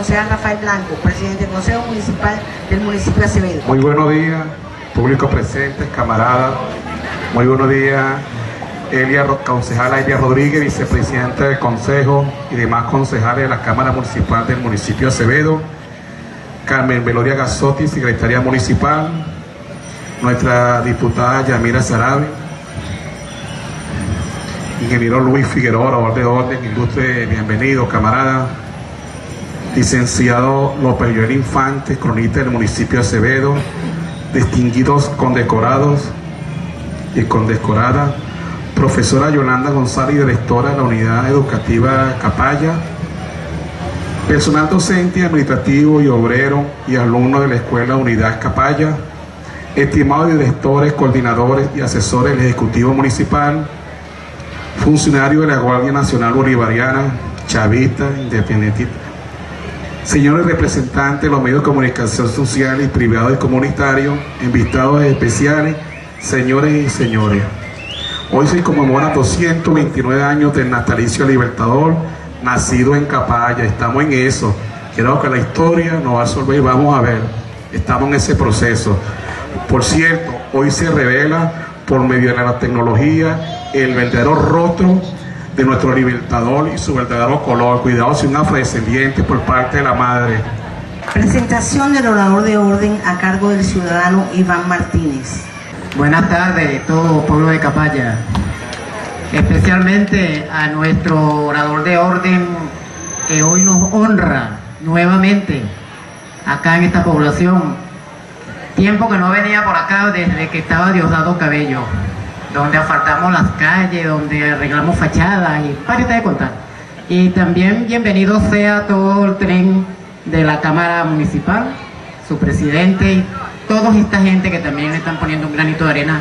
concejal Rafael Blanco, presidente del Consejo Municipal del municipio de Acevedo. Muy buenos días, público presente, camaradas. Muy buenos días, Elia, concejala Elia Rodríguez, vicepresidenta del Consejo y demás concejales de la Cámara Municipal del municipio de Acevedo. Carmen Veloria Gazotti, secretaria municipal. Nuestra diputada Yamira Sarabi. Ingeniero Luis Figueroa, orador de orden, ilustre, bienvenido, camarada. Licenciado López Joel Infante, cronista del municipio de Acevedo. Distinguidos condecorados y condecorada. Profesora Yolanda González, directora de la Unidad Educativa Capaya. Personal docente, administrativo y obrero y alumno de la Escuela Unidad Capaya. Estimados directores, coordinadores y asesores del Ejecutivo Municipal funcionario de la Guardia Nacional Bolivariana, chavista, independentista, señores representantes de los medios de comunicación social y privado y comunitario, invitados especiales, señores y señores. Hoy se conmemora 229 años del natalicio Libertador, nacido en Capaya. Estamos en eso. Creo que la historia nos va a y vamos a ver. Estamos en ese proceso. Por cierto, hoy se revela por medio de la tecnología el verdadero rostro de nuestro libertador y su verdadero color. Cuidado si un afrodescendiente por parte de la madre. Presentación del orador de orden a cargo del ciudadano Iván Martínez. Buenas tardes, todo pueblo de Capaya. Especialmente a nuestro orador de orden que hoy nos honra nuevamente acá en esta población. Tiempo que no venía por acá desde que estaba Diosdado Cabello donde asfaltamos las calles, donde arreglamos fachadas y varios de contar. Y también bienvenido sea todo el tren de la Cámara Municipal, su presidente y toda esta gente que también están poniendo un granito de arena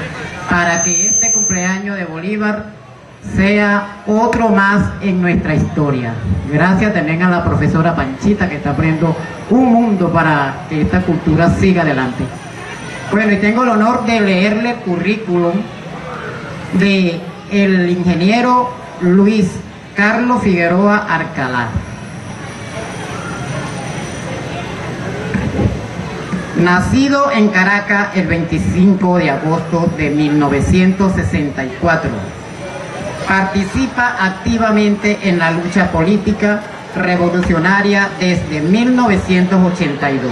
para que este cumpleaños de Bolívar sea otro más en nuestra historia. Gracias también a la profesora Panchita que está poniendo un mundo para que esta cultura siga adelante. Bueno, y tengo el honor de leerle currículum de el ingeniero Luis Carlos Figueroa Arcalá. Nacido en Caracas el 25 de agosto de 1964. Participa activamente en la lucha política revolucionaria desde 1982,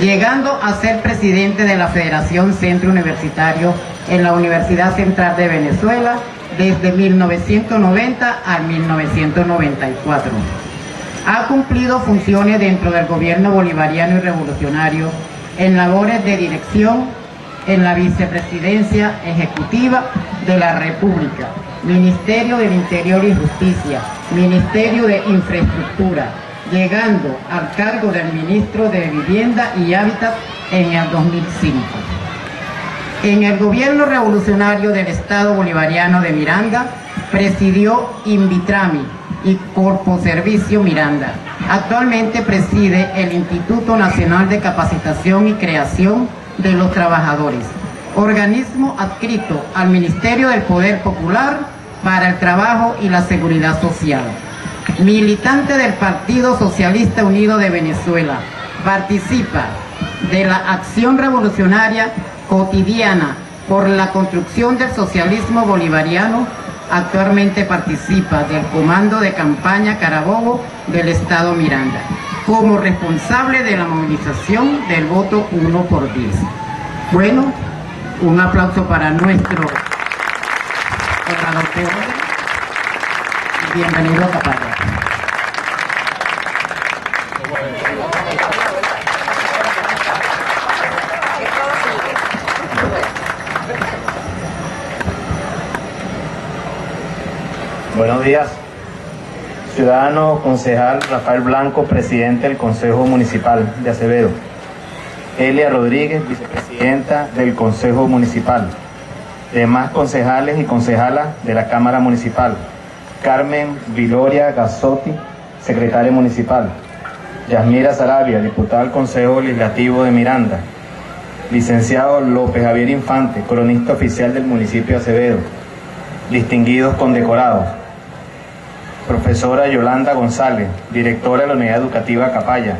llegando a ser presidente de la Federación Centro Universitario en la Universidad Central de Venezuela desde 1990 a 1994. Ha cumplido funciones dentro del gobierno bolivariano y revolucionario en labores de dirección en la vicepresidencia ejecutiva de la República, Ministerio del Interior y Justicia, Ministerio de Infraestructura, llegando al cargo del ministro de Vivienda y Hábitat en el 2005. En el gobierno revolucionario del Estado Bolivariano de Miranda, presidió Invitrami y Corpo Servicio Miranda. Actualmente preside el Instituto Nacional de Capacitación y Creación de los Trabajadores, organismo adscrito al Ministerio del Poder Popular para el Trabajo y la Seguridad Social. Militante del Partido Socialista Unido de Venezuela, participa de la acción revolucionaria cotidiana por la construcción del socialismo bolivariano, actualmente participa del Comando de Campaña Carabobo del Estado Miranda, como responsable de la movilización del voto 1 por 10. Bueno, un aplauso para nuestro orador. Bienvenido a Buenos días. Ciudadano concejal Rafael Blanco, presidente del Consejo Municipal de Acevedo. Elia Rodríguez, vicepresidenta del Consejo Municipal. Demás concejales y concejalas de la Cámara Municipal. Carmen Viloria Gazotti, secretaria municipal. Yasmira Sarabia, diputada del Consejo Legislativo de Miranda. Licenciado López Javier Infante, cronista oficial del municipio de Acevedo. Distinguidos condecorados profesora Yolanda González, directora de la Unidad Educativa Capaya,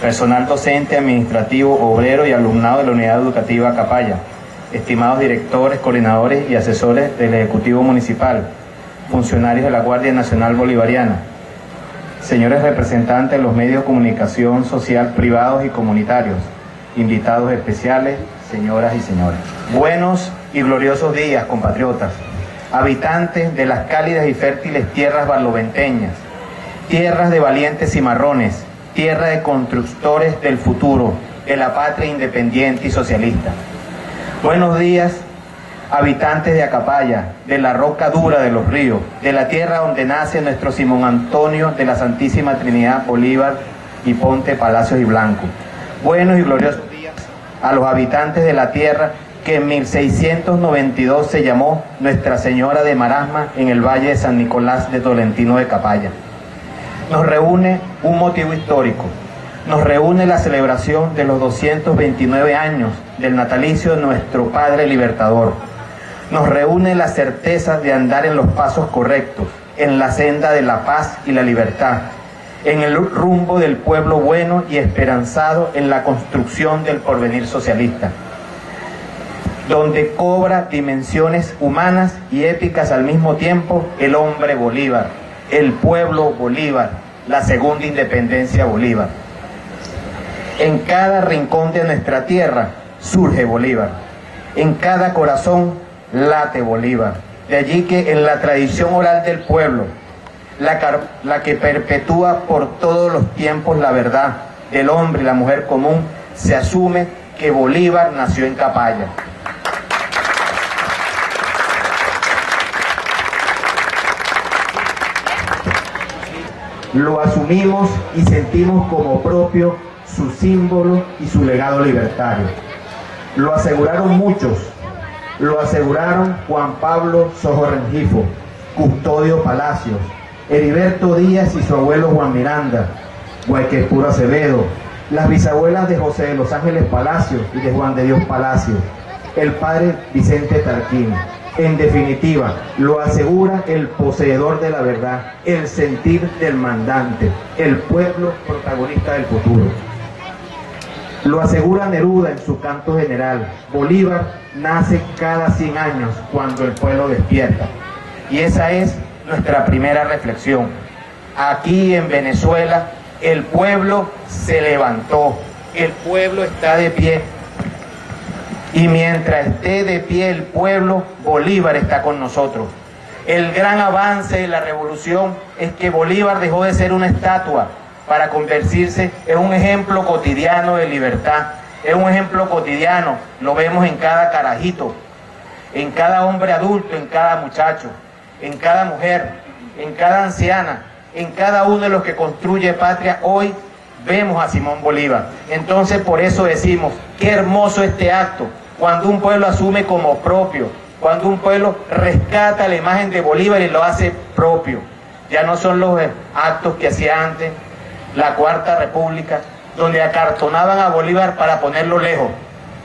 personal docente, administrativo, obrero y alumnado de la Unidad Educativa Capaya, estimados directores, coordinadores y asesores del Ejecutivo Municipal, funcionarios de la Guardia Nacional Bolivariana, señores representantes de los medios de comunicación social privados y comunitarios, invitados especiales, señoras y señores. Buenos y gloriosos días, compatriotas, habitantes de las cálidas y fértiles tierras barloventeñas, tierras de valientes cimarrones, tierra de constructores del futuro, de la patria independiente y socialista. Buenos días, habitantes de Acapaya, de la roca dura de los ríos, de la tierra donde nace nuestro Simón Antonio de la Santísima Trinidad Bolívar y Ponte Palacios y Blanco. Buenos y gloriosos días a los habitantes de la tierra que en 1692 se llamó Nuestra Señora de Marasma en el Valle de San Nicolás de Tolentino de Capaya. Nos reúne un motivo histórico, nos reúne la celebración de los 229 años del natalicio de nuestro Padre Libertador. Nos reúne la certeza de andar en los pasos correctos, en la senda de la paz y la libertad, en el rumbo del pueblo bueno y esperanzado en la construcción del porvenir socialista, donde cobra dimensiones humanas y épicas al mismo tiempo el hombre Bolívar, el pueblo Bolívar, la segunda independencia Bolívar. En cada rincón de nuestra tierra surge Bolívar. En cada corazón late Bolívar. De allí que en la tradición oral del pueblo, la, que perpetúa por todos los tiempos la verdad del hombre y la mujer común, se asume que Bolívar nació en Capaya. Lo asumimos y sentimos como propio su símbolo y su legado libertario. Lo aseguraron muchos, lo aseguraron Juan Pablo Sojo Rengifo, Custodio Palacios, Heriberto Díaz y su abuelo Juan Miranda, Guayquepuro Acevedo, las bisabuelas de José de los Ángeles Palacios y de Juan de Dios Palacio, el padre Vicente Tarquín. En definitiva, lo asegura el poseedor de la verdad, el sentir del mandante, el pueblo protagonista del futuro. Lo asegura Neruda en su canto general. Bolívar nace cada 100 años cuando el pueblo despierta. Y esa es nuestra primera reflexión. Aquí en Venezuela el pueblo se levantó, el pueblo está de pie. Y mientras esté de pie el pueblo, Bolívar está con nosotros. El gran avance de la revolución es que Bolívar dejó de ser una estatua para convertirse en un ejemplo cotidiano de libertad. Es un ejemplo cotidiano, lo vemos en cada carajito, en cada hombre adulto, en cada muchacho, en cada mujer, en cada anciana, en cada uno de los que construye patria. Hoy vemos a Simón Bolívar. Entonces por eso decimos, qué hermoso este acto, cuando un pueblo asume como propio, cuando un pueblo rescata la imagen de Bolívar y lo hace propio. Ya no son los actos que hacía antes la Cuarta República, donde acartonaban a Bolívar para ponerlo lejos.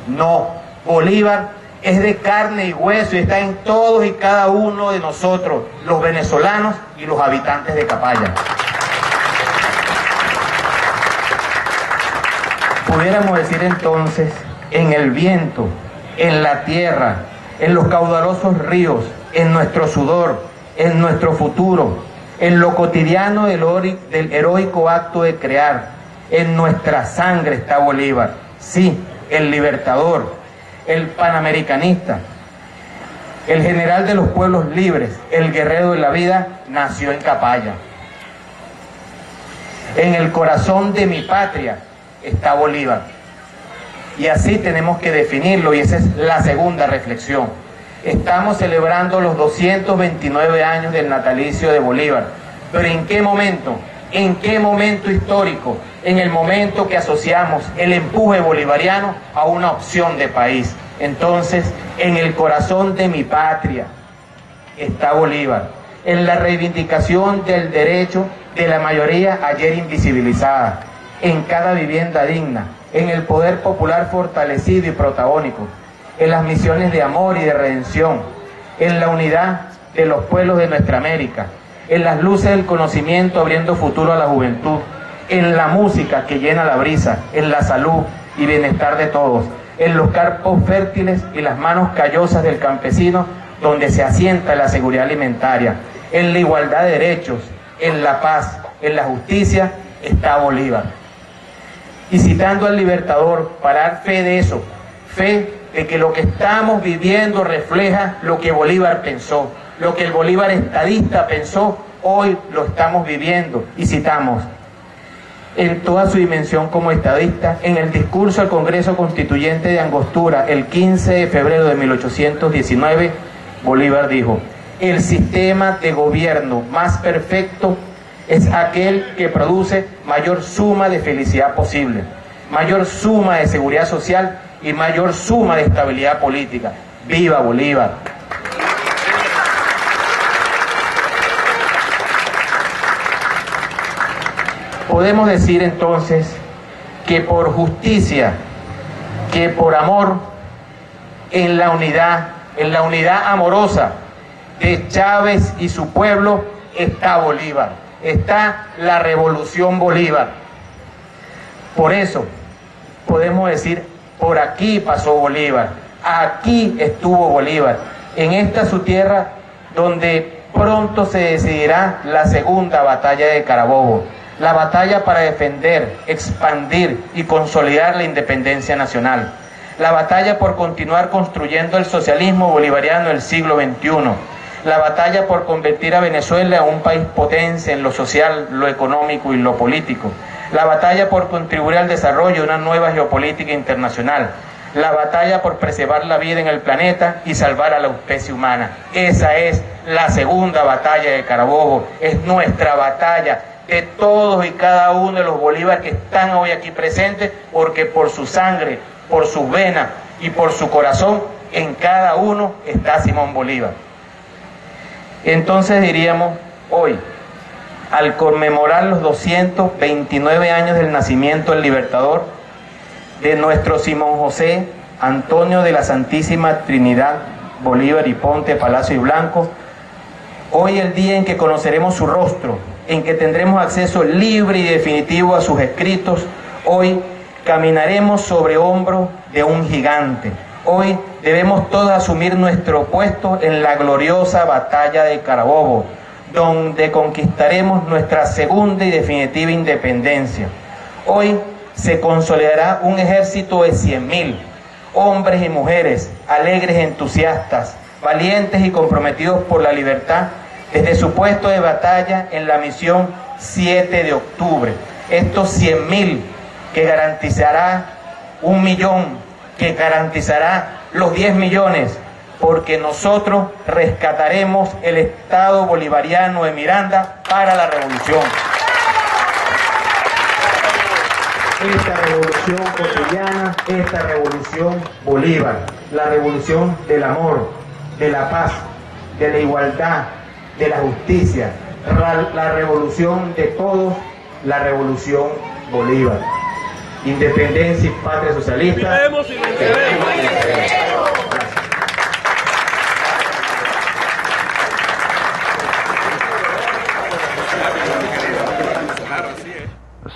No, Bolívar es de carne y hueso y está en todos y cada uno de nosotros, los venezolanos y los habitantes de Capaya. Pudiéramos decir entonces, en el viento, en la tierra, en los caudalosos ríos, en nuestro sudor, en nuestro futuro, en lo cotidiano del, del heroico acto de crear, en nuestra sangre está Bolívar. Sí, el libertador, el panamericanista, el general de los pueblos libres, el guerrero de la vida, nació en Capaya. En el corazón de mi patria está Bolívar. Y así tenemos que definirlo y esa es la segunda reflexión. Estamos celebrando los 229 años del natalicio de Bolívar. Pero ¿en qué momento? ¿En qué momento histórico? En el momento que asociamos el empuje bolivariano a una opción de país. Entonces, en el corazón de mi patria está Bolívar, en la reivindicación del derecho de la mayoría ayer invisibilizada, en cada vivienda digna, en el poder popular fortalecido y protagónico, en las misiones de amor y de redención, en la unidad de los pueblos de nuestra América, en las luces del conocimiento abriendo futuro a la juventud, en la música que llena la brisa, en la salud y bienestar de todos, en los carpos fértiles y las manos callosas del campesino donde se asienta la seguridad alimentaria, en la igualdad de derechos, en la paz, en la justicia, está Bolívar. Y citando al libertador, para dar fe de eso, fe de que lo que estamos viviendo refleja lo que Bolívar pensó, lo que el Bolívar estadista pensó, hoy lo estamos viviendo. Y citamos, en toda su dimensión como estadista, en el discurso al Congreso Constituyente de Angostura el 15 de febrero de 1819, Bolívar dijo, el sistema de gobierno más perfecto es aquel que produce mayor suma de felicidad posible, mayor suma de seguridad social y mayor suma de estabilidad política. ¡Viva Bolívar! Podemos decir entonces que por justicia, que por amor, en la unidad, en la unidad amorosa de Chávez y su pueblo, está Bolívar, está la revolución Bolívar. Por eso podemos decir, por aquí pasó Bolívar, aquí estuvo Bolívar, en esta su tierra donde pronto se decidirá la segunda batalla de Carabobo la batalla para defender, expandir y consolidar la independencia nacional, la batalla por continuar construyendo el socialismo bolivariano del siglo XXI, la batalla por convertir a Venezuela en un país potencia en lo social, lo económico y lo político, la batalla por contribuir al desarrollo de una nueva geopolítica internacional, la batalla por preservar la vida en el planeta y salvar a la especie humana. Esa es la segunda batalla de Carabobo, es nuestra batalla de todos y cada uno de los Bolívar que están hoy aquí presentes, porque por su sangre, por sus venas y por su corazón, en cada uno está Simón Bolívar. Entonces diríamos hoy, al conmemorar los 229 años del nacimiento del Libertador, de nuestro Simón José Antonio de la Santísima Trinidad, Bolívar y Ponte, Palacio y Blanco, hoy el día en que conoceremos su rostro, en que tendremos acceso libre y definitivo a sus escritos, hoy caminaremos sobre hombros de un gigante. Hoy debemos todos asumir nuestro puesto en la gloriosa batalla de Carabobo, donde conquistaremos nuestra segunda y definitiva independencia. Hoy se consolidará un ejército de cien mil hombres y mujeres alegres, entusiastas, valientes y comprometidos por la libertad desde su puesto de batalla en la misión 7 de octubre. Estos 100.000 que garantizará un millón, que garantizará los 10 millones, porque nosotros rescataremos el Estado bolivariano de Miranda para la revolución. Esta revolución cotidiana, esta revolución Bolívar, la revolución del amor, de la paz, de la igualdad, de la justicia, la, revolución de todos, la revolución Bolívar. Independencia y patria socialista.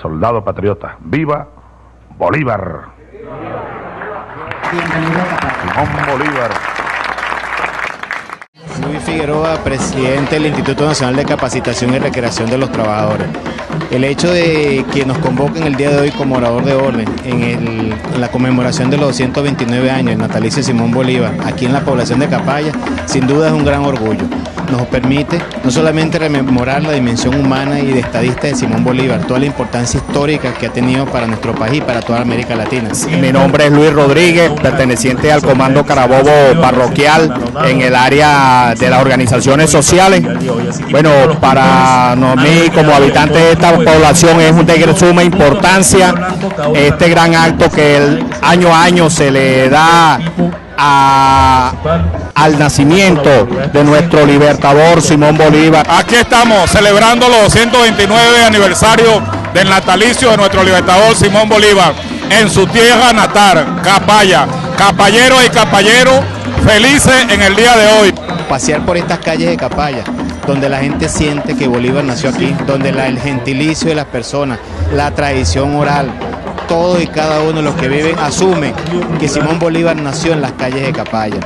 Soldado patriota, viva Bolívar. Simón Bolívar. Luis Figueroa, presidente del Instituto Nacional de Capacitación y Recreación de los Trabajadores. El hecho de que nos convoquen el día de hoy como orador de orden en, la conmemoración de los 229 años del natalicio Simón Bolívar aquí en la población de Capaya, sin duda es un gran orgullo nos permite no solamente rememorar la dimensión humana y de estadista de Simón Bolívar, toda la importancia histórica que ha tenido para nuestro país y para toda América Latina. Mi nombre es Luis Rodríguez, perteneciente al Comando Carabobo Parroquial en el área de las organizaciones sociales. Bueno, para mí como habitante de esta población es de suma importancia este gran acto que el año a año se le da al nacimiento de nuestro libertador Simón Bolívar. Aquí estamos celebrando los 129 aniversario del natalicio de nuestro libertador Simón Bolívar en su tierra natal, Capaya. Capallero y capallero felices en el día de hoy. Pasear por estas calles de Capaya, donde la gente siente que Bolívar nació aquí, donde la- el gentilicio de las personas, la tradición oral, todos y cada uno de los que viven asumen que Simón Bolívar nació en las calles de Capaya.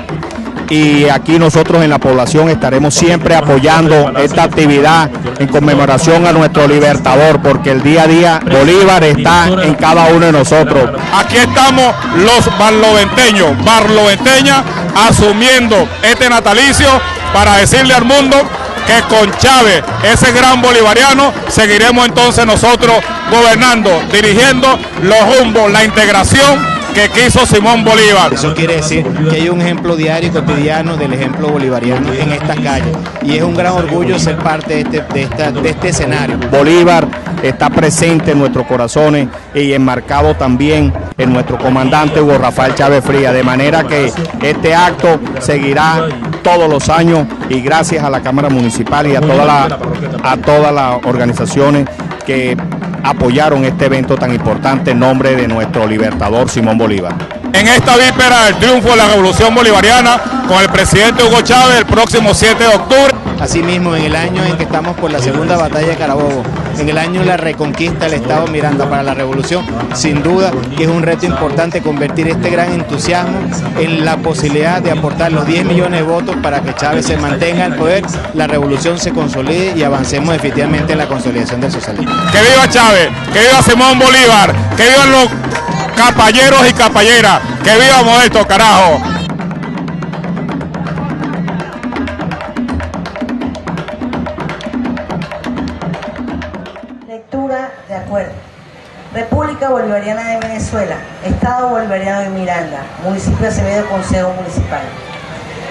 Y aquí nosotros en la población estaremos siempre apoyando esta actividad en conmemoración a nuestro libertador, porque el día a día Bolívar está en cada uno de nosotros. Aquí estamos los barloventeños, barloventeñas, asumiendo este natalicio para decirle al mundo que con Chávez, ese gran bolivariano, seguiremos entonces nosotros gobernando, dirigiendo los rumbos, la integración que quiso Simón Bolívar. Eso quiere decir que hay un ejemplo diario y cotidiano del ejemplo bolivariano en estas calles. Y es un gran orgullo ser parte de este, de esta- de este escenario. Bolívar está presente en nuestros corazones y enmarcado también en nuestro comandante Hugo Rafael Chávez Fría, de manera que este acto seguirá todos los años y gracias a la Cámara Municipal y a, toda la- a todas las organizaciones que apoyaron este evento tan importante en nombre de nuestro libertador Simón Bolívar. En esta víspera del triunfo de la revolución bolivariana con el presidente Hugo Chávez el próximo 7 de octubre. Asimismo, en el año en que estamos por la segunda batalla de Carabobo, en el año de la reconquista del Estado Miranda para la revolución, sin duda que es un reto importante convertir este gran entusiasmo en la posibilidad de aportar los 10 millones de votos para que Chávez se mantenga al poder, la revolución se consolide y avancemos efectivamente en la consolidación del socialismo. Que viva Chávez, que viva Simón Bolívar, que vivan los caballeros y caballeras, que viva Modesto, carajo. Lectura de acuerdo. República Bolivariana de Venezuela, Estado Bolivariano de Miranda, Municipio Acevedo, Consejo Municipal.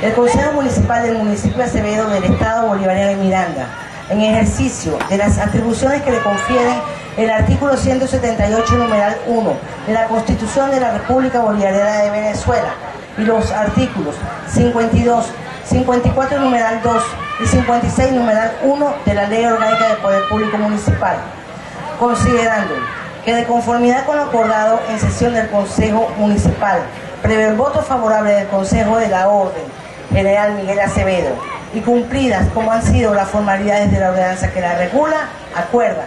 El Consejo Municipal del Municipio Acevedo del Estado Bolivariano de Miranda, en ejercicio de las atribuciones que le confieren el artículo 178, numeral 1 de la Constitución de la República Bolivariana de Venezuela y los artículos 52, 54, numeral 2 y 56, numeral 1 de la Ley Orgánica del Poder Público Municipal considerando que de conformidad con lo acordado en sesión del Consejo Municipal, prevé el voto favorable del Consejo de la Orden General Miguel Acevedo y cumplidas como han sido las formalidades de la ordenanza que la regula, acuerda.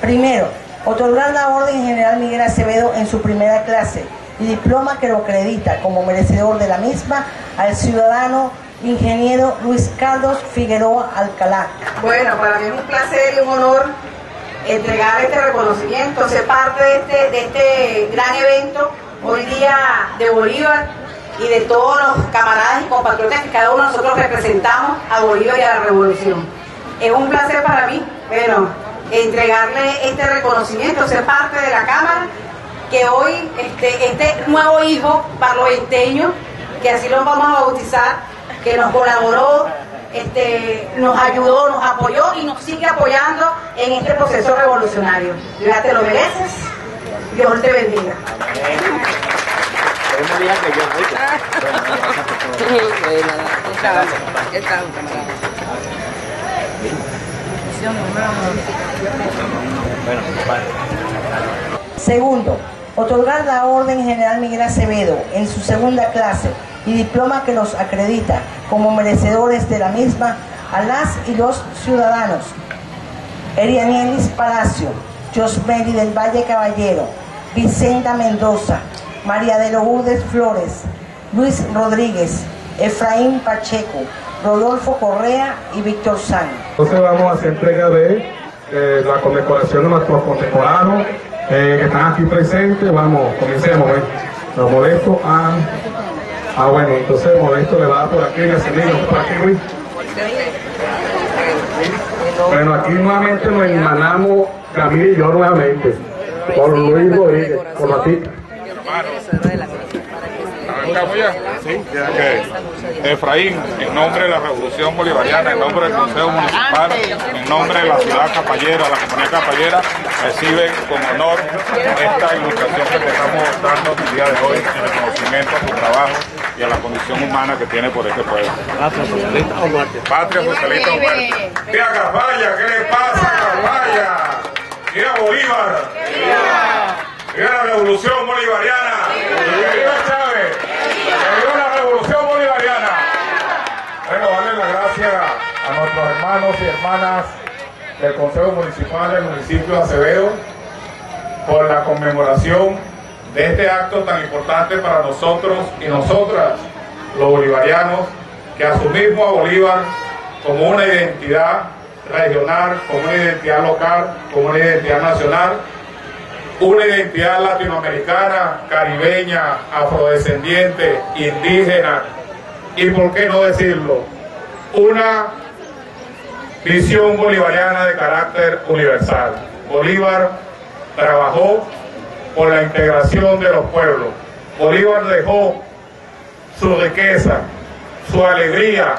Primero, otorgar la Orden General Miguel Acevedo en su primera clase y diploma que lo acredita como merecedor de la misma al ciudadano ingeniero Luis Carlos Figueroa Alcalá. Bueno, para mí es un placer y un honor entregar este reconocimiento, ser parte de este, de este gran evento, hoy día de Bolívar y de todos los camaradas y compatriotas que cada uno de nosotros representamos a Bolívar y a la revolución. Es un placer para mí, bueno, entregarle este reconocimiento, ser parte de la Cámara, que hoy este, este nuevo hijo barloventeño, que así lo vamos a bautizar, que nos colaboró, este, nos ayudó, nos apoyó y nos sigue apoyando en este proceso revolucionario. Ya te lo mereces. Dios te bendiga. Segundo, otorgar la Orden General Miguel Acevedo en su segunda clase y diploma que los acredita como merecedores de la misma a las y los ciudadanos. Erianielis Palacio, Josmeri del Valle Caballero, Vicenta Mendoza, María de Lourdes Flores, Luis Rodríguez, Efraín Pacheco, Rodolfo Correa y Víctor San. Entonces vamos a hacer entrega de eh, la condecoración de nuestros condecorados eh, que están aquí presentes. Vamos, comencemos. ¿eh? Los a... Ah, bueno, entonces Modesto le va por aquí, se por aquí, Luis. Bueno, aquí nuevamente nos emanamos, Camila y yo nuevamente, con Luis Rodríguez, con la tita. Arrancamos ya. Sí, Ok. Efraín, en nombre de la Revolución Bolivariana, en nombre del Consejo Municipal, en nombre de la ciudad Capallera, la compañía Capallera, reciben con honor esta ilustración que te estamos dando el día de hoy en reconocimiento a su trabajo y a la condición humana que tiene por este pueblo. Patria Socialista o Muerte. Patria Socialista o Muerte. ¿Qué le pasa, Carvalla? ¡Viva Bolívar! ¡Viva la Revolución Bolivariana! ¡Viva Chávez! ¡Que viva la Revolución Bolivariana! Bueno, darle las gracias a nuestros hermanos y hermanas del Consejo Municipal del municipio Acevedo por la conmemoración de este acto tan importante para nosotros y nosotras, los bolivarianos, que asumimos a Bolívar como una identidad regional, como una identidad local, como una identidad nacional, una identidad latinoamericana, caribeña, afrodescendiente, indígena y, por qué no decirlo, una visión bolivariana de carácter universal. Bolívar trabajó por la integración de los pueblos. Bolívar dejó su riqueza, su alegría,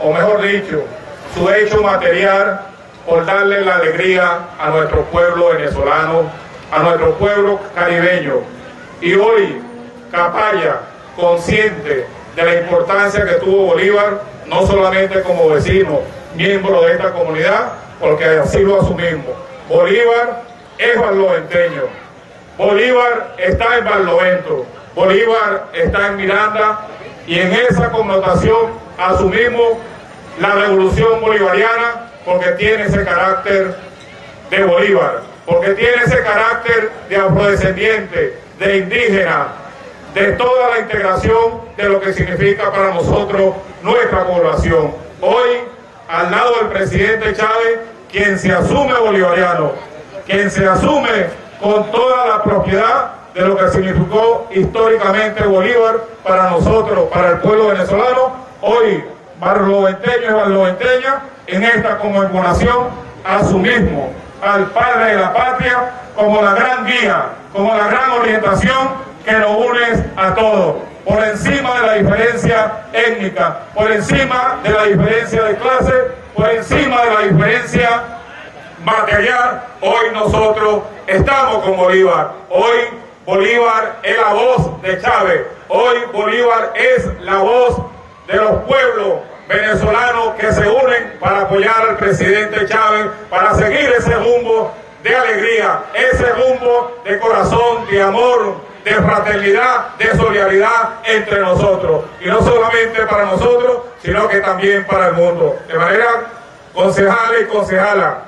o mejor dicho, su hecho material por darle la alegría a nuestro pueblo venezolano, a nuestro pueblo caribeño. Y hoy, Capaya, consciente de la importancia que tuvo Bolívar, no solamente como vecino, miembro de esta comunidad, porque así lo asumimos. Bolívar es barloventeño. Bolívar está en Barlovento. Bolívar está en Miranda y en esa connotación asumimos la revolución bolivariana porque tiene ese carácter de Bolívar, porque tiene ese carácter de afrodescendiente, de indígena, de toda la integración de lo que significa para nosotros nuestra población. Hoy, al lado del presidente Chávez, quien se asume bolivariano, quien se asume con toda la propiedad de lo que significó históricamente Bolívar para nosotros, para el pueblo venezolano, hoy barloventeño y barloventeña, en esta conmemoración asumimos al padre de la patria como la gran guía, como la gran orientación que nos une a todos, por encima de la diferencia étnica, por encima de la diferencia de clase, por encima de la diferencia material, hoy nosotros estamos con Bolívar. Hoy Bolívar es la voz de Chávez. Hoy Bolívar es la voz de los pueblos venezolanos que se unen para apoyar al presidente Chávez, para seguir ese rumbo de alegría, ese rumbo de corazón, de amor, de fraternidad, de solidaridad entre nosotros. Y no solamente para nosotros, sino que también para el mundo. De manera, concejales y concejala,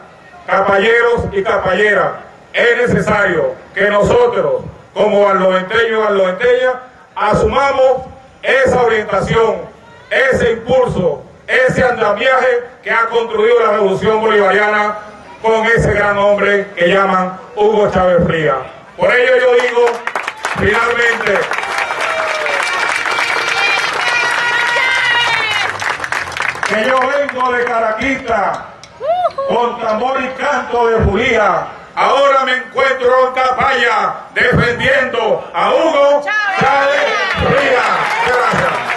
caballeros y caballeras, es necesario que nosotros, como barloventeños y barloventeñas, asumamos esa orientación, ese impulso, ese andamiaje que ha construido la revolución bolivariana con ese gran hombre que llaman Hugo Chávez Fría. Por ello yo digo Finalmente, que yo vengo de Caraquita con tambor y canto de furia. Ahora me encuentro en Capaya defendiendo a Hugo Chávez Fría. Gracias.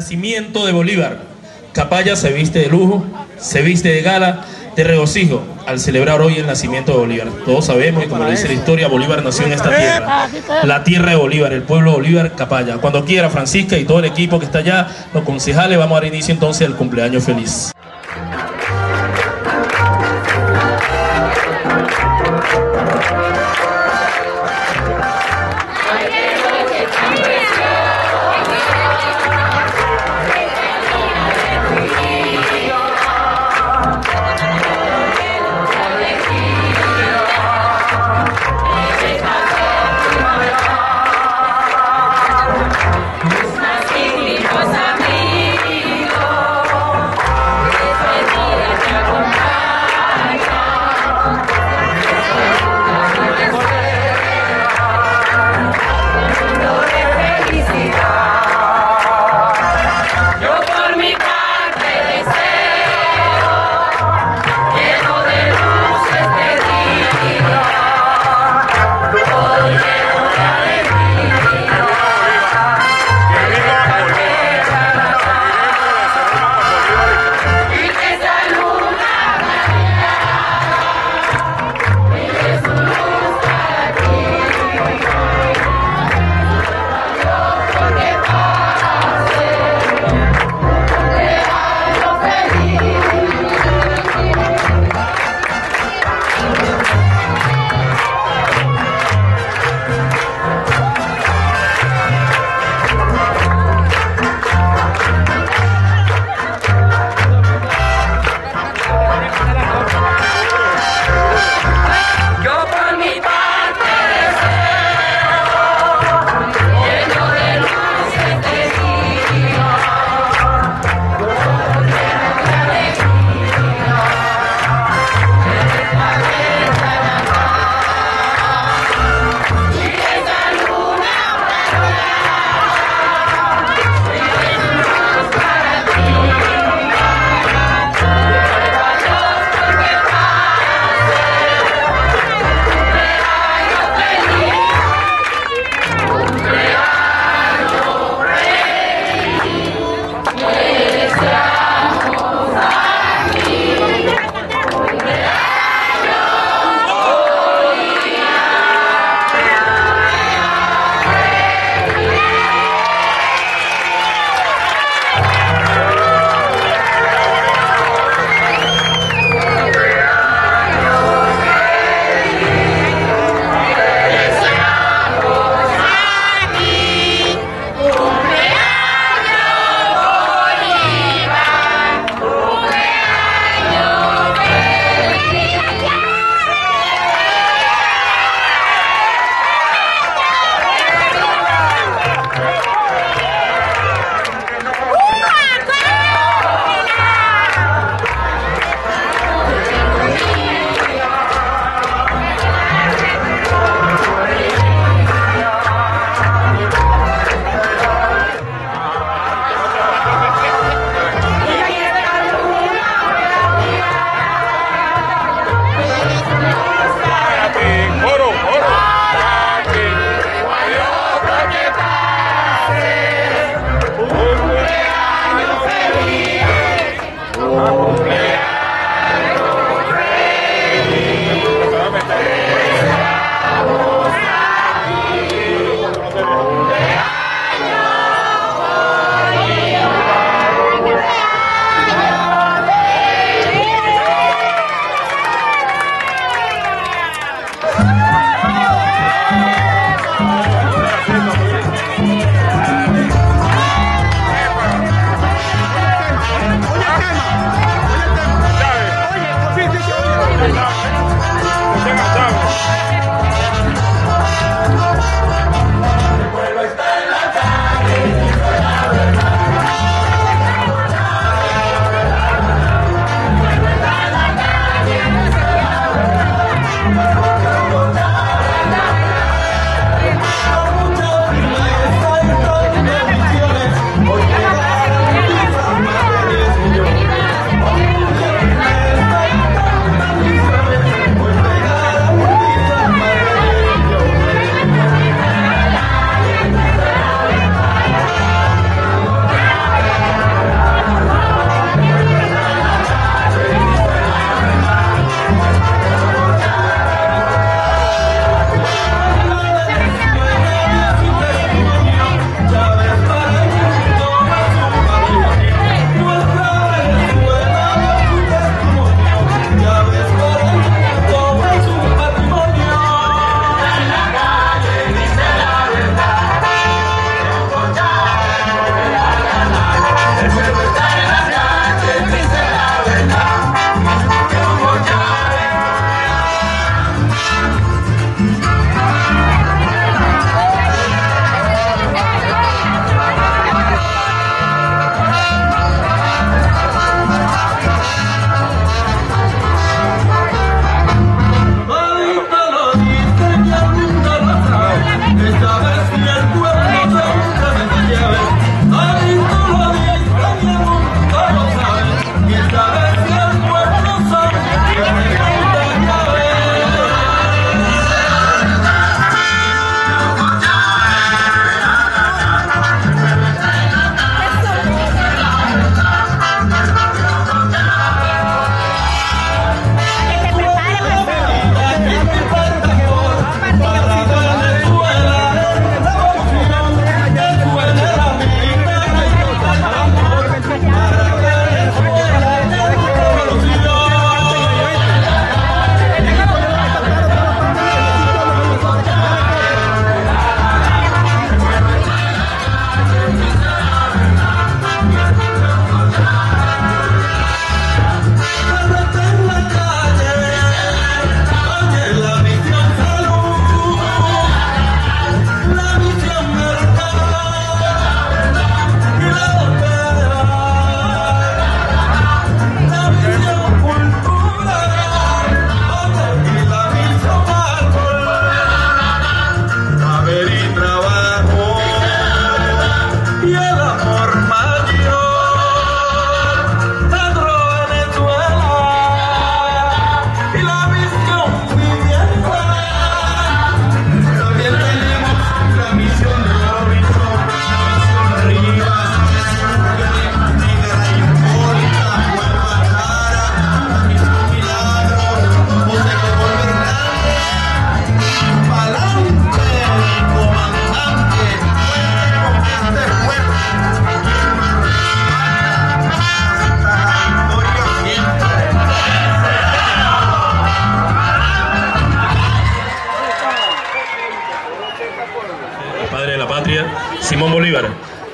Nacimiento de Bolívar. Capaya se viste de lujo, se viste de gala, de regocijo al celebrar hoy el nacimiento de Bolívar. Todos sabemos y como lo dice la historia, Bolívar nació en esta tierra, la tierra de Bolívar, el pueblo de Bolívar, Capaya. Cuando quiera, Francisca y todo el equipo que está allá, los concejales, vamos a dar inicio entonces al cumpleaños feliz.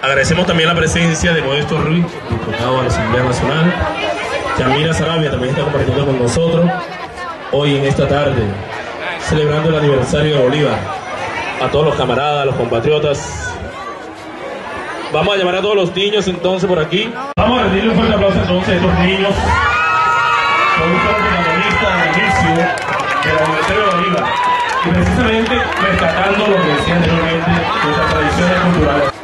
Agradecemos también la presencia de Modesto Ruiz, diputado de la Asamblea Nacional. Yamira Sarabia también está compartiendo con nosotros hoy en esta tarde, celebrando el aniversario de Bolívar. A todos los camaradas, los compatriotas. Vamos a llamar a todos los niños entonces por aquí. Vamos a rendirle un fuerte aplauso entonces a estos niños. Protagonistas del inicio del aniversario de Bolívar. Y precisamente rescatando lo que decía anteriormente, nuestras tradiciones culturales.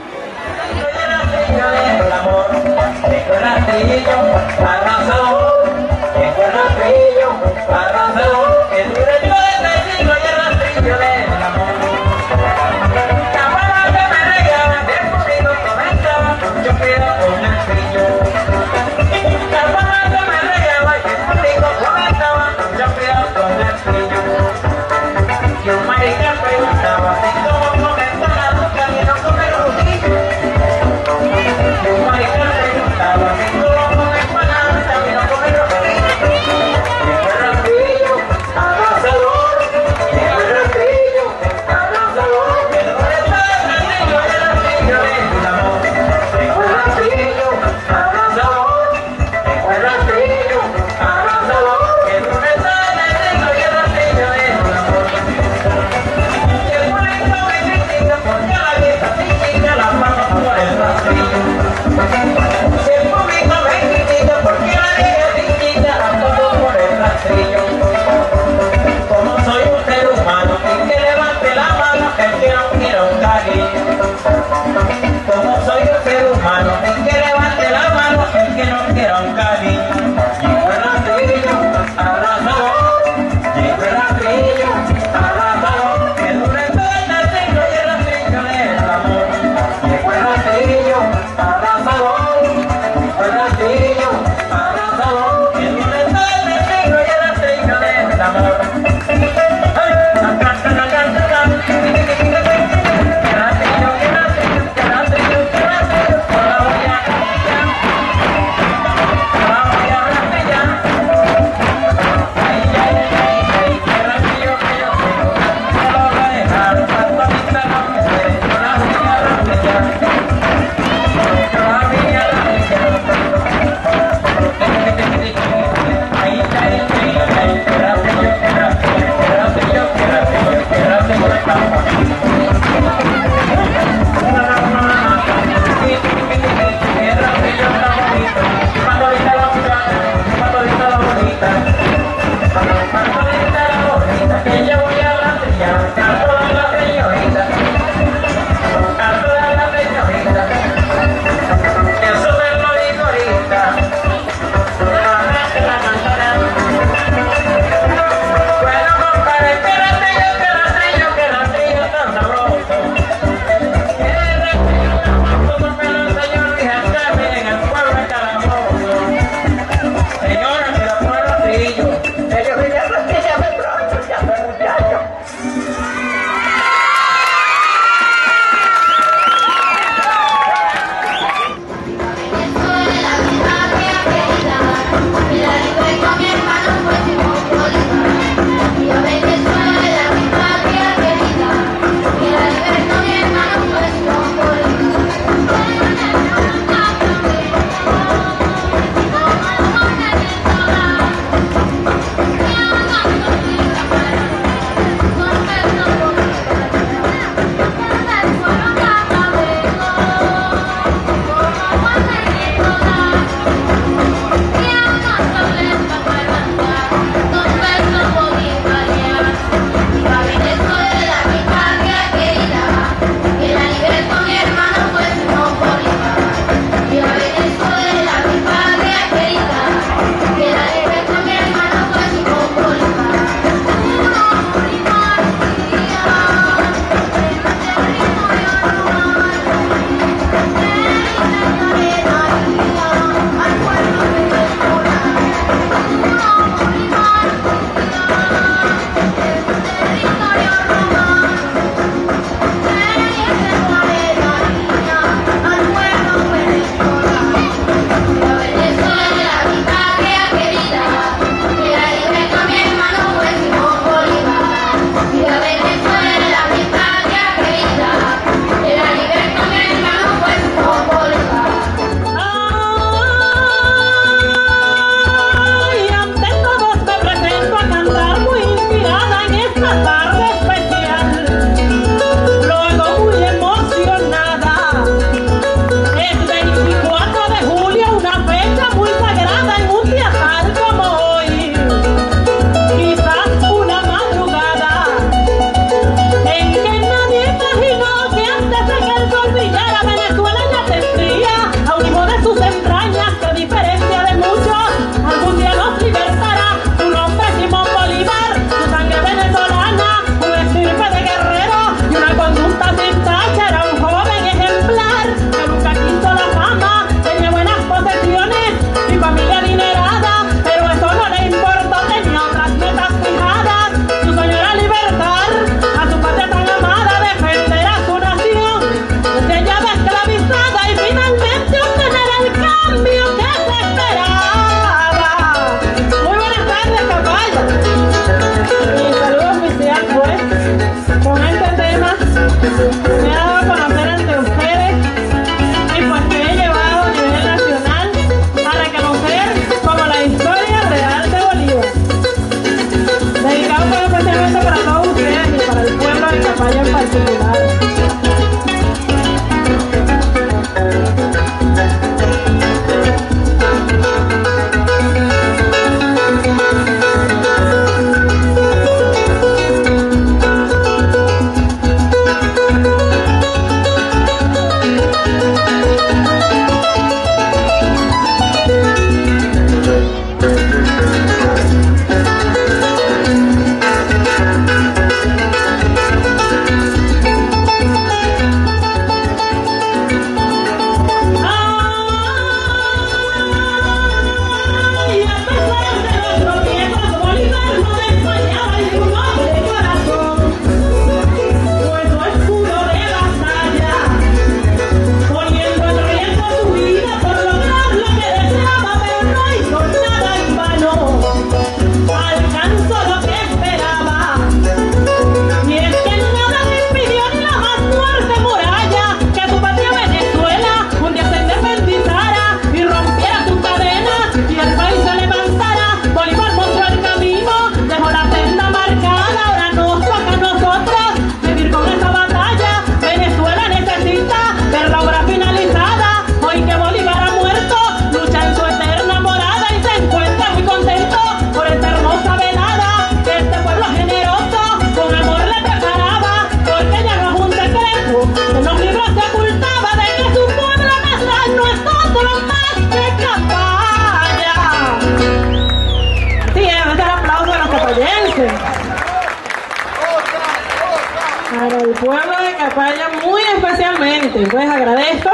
pueblo de Capaya muy especialmente. Pues agradezco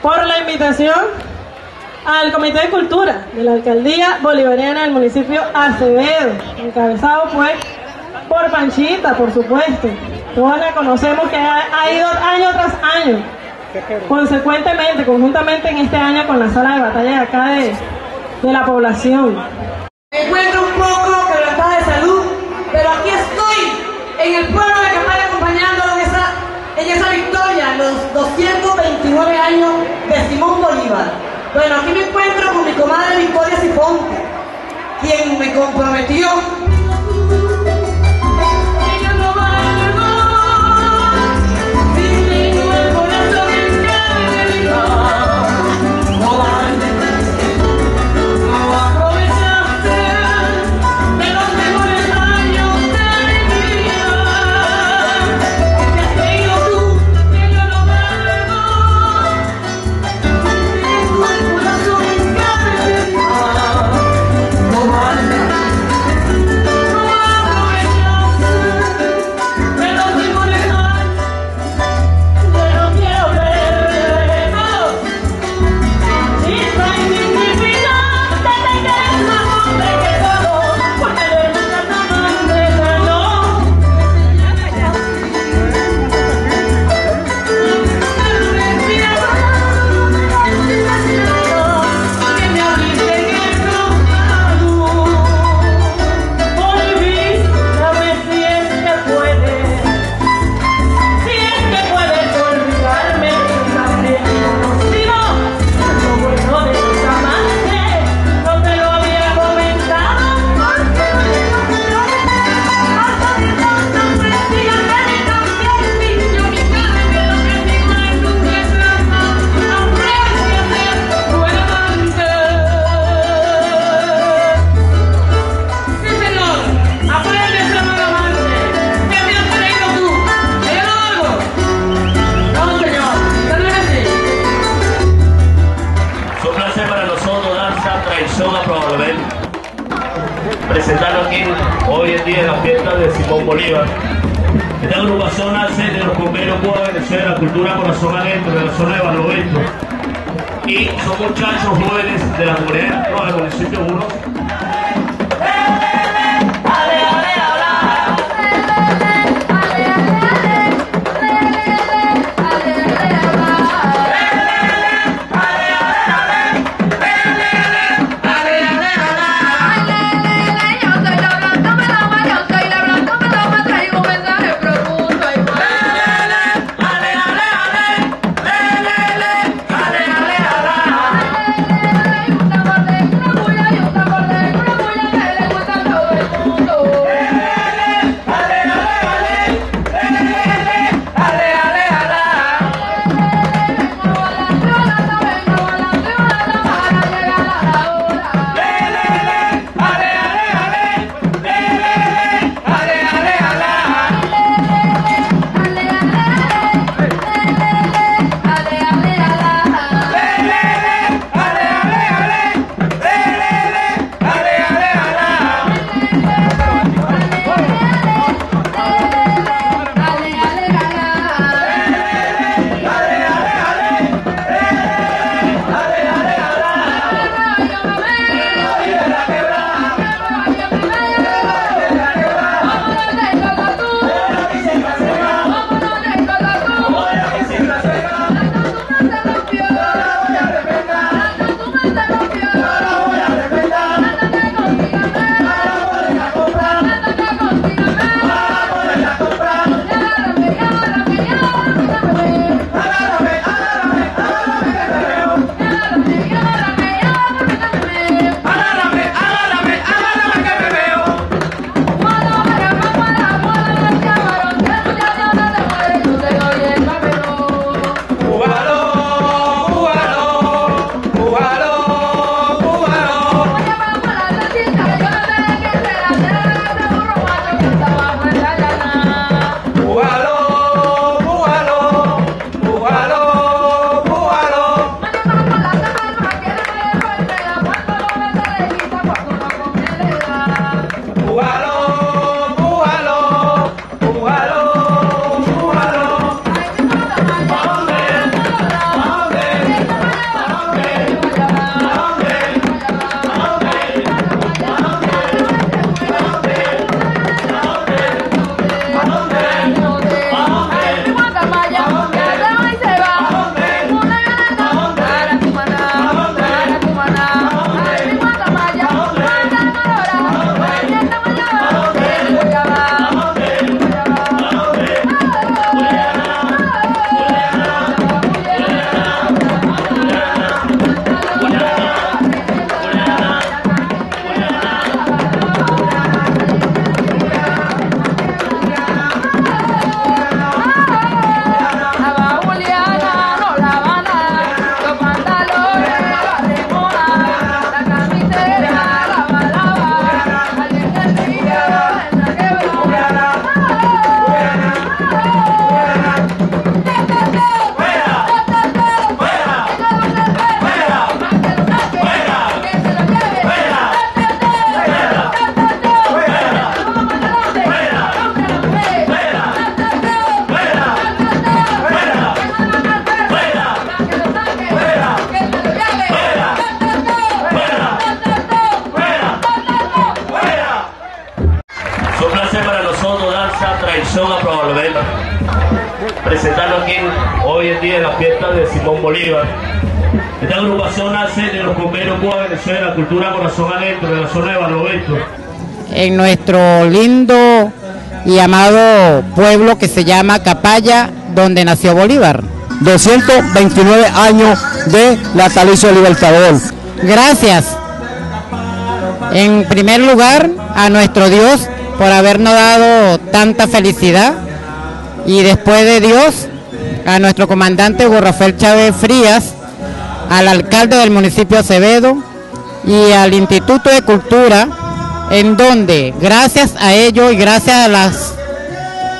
por la invitación al Comité de Cultura de la Alcaldía Bolivariana del municipio Acevedo, encabezado pues por Panchita, por supuesto. Todos la conocemos que ha, ido año tras año. Consecuentemente, conjuntamente en este año con la sala de batalla de acá de, de la población. Me encuentro un poco de salud, pero aquí estoy, en el pueblo de los 229 años de Simón Bolívar. Bueno, aquí me encuentro con mi comadre Victoria Sifonte, quien me comprometió de Simón Bolívar. Esta agrupación nace de los convenios Cuba Venezuela, Cultura Corazón Adentro, de la zona de Barlovento. En nuestro lindo y amado pueblo que se llama Capaya, donde nació Bolívar. 229 años de natalicio libertador. Gracias. En primer lugar, a nuestro Dios por habernos dado tanta felicidad. Y después de Dios, a nuestro comandante Hugo Rafael Chávez Frías, al alcalde del municipio Acevedo y al Instituto de Cultura, en donde gracias a ello y gracias a las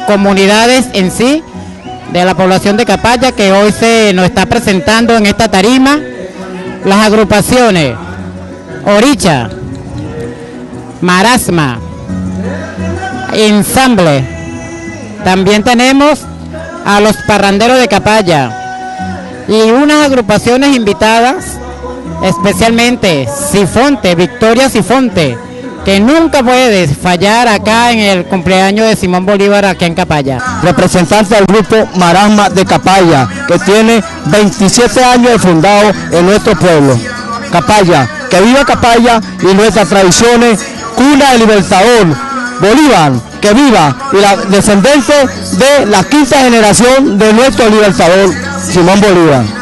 comunidades en sí de la población de Capaya que hoy se nos está presentando en esta tarima, las agrupaciones Oricha, Marasma, Ensamble. También tenemos a los parranderos de Capaya y unas agrupaciones invitadas, especialmente Sifonte, Victoria Sifonte, que nunca puede fallar acá en el cumpleaños de Simón Bolívar aquí en Capaya. Representante del grupo Marasma de Capaya, que tiene 27 años de fundado en nuestro pueblo. Capaya, que viva Capaya y nuestras tradiciones, cuna del libertador, Bolívar, que viva, y la descendencia de la quinta generación de nuestro libertador, Simón Bolívar.